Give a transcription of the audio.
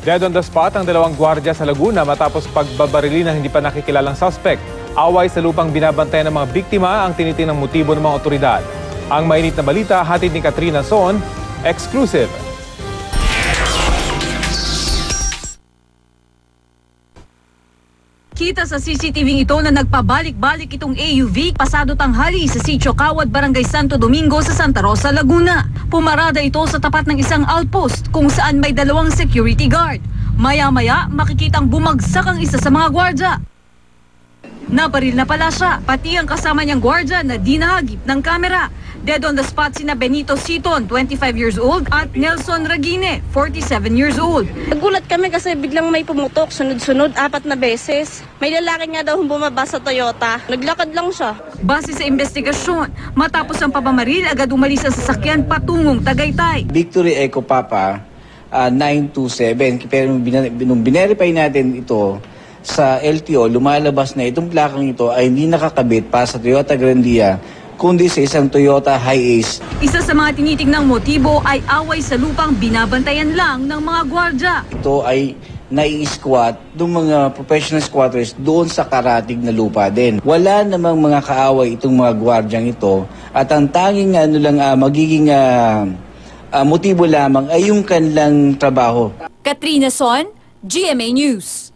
Dead on the spot ang dalawang gwardya sa Laguna matapos pagbabarili ng hindi pa nakikilalang suspect. Away sa lupang binabantayan ng mga biktima ang tinitinang motibo ng mga otoridad. Ang mainit na balita hatid ni Katrina Son, exclusive. Kita sa CCTV ito na nagpabalik-balik itong AUV pasado tanghali sa Sitio Kawad, Barangay Santo Domingo sa Santa Rosa, Laguna. Pumarada ito sa tapat ng isang outpost kung saan may dalawang security guard. Maya-maya makikitang bumagsak ang isa sa mga gwardya. Nabaril na pala siya, pati ang kasama niyang gwardya na dinahagip ng kamera. Dead on the spot sina Benito Siton, 25 years old, at Nelson Ragine, 47 years old. Nagulat kami kasi biglang may pumutok, sunod-sunod, apat na beses. May lalaki nga daw bumaba sa Toyota. Naglakad lang siya. Base sa investigasyon, matapos ang pabamaril, agad umalis ang sasakyan patungong Tagaytay. Victory Echo Papa ah, 927. Pero nung bina- nung binerify natin ito sa LTO, lumalabas na itong plakang ito ay hindi nakakabit para sa Toyota Grandia, kundi sa isang Toyota Hiace Isa sa mga tinitignang motibo ay away sa lupang binabantayan lang ng mga gwardya. ito ay nai-squat ng mga professional squatters doon sa karatig na lupa din. Wala namang mga kaaway itong mga gwardyang ito at ang tanging ano lang ah, magiging ah, ah, motibo lamang ay yung kanilang trabaho. Katrina Son, GMA News.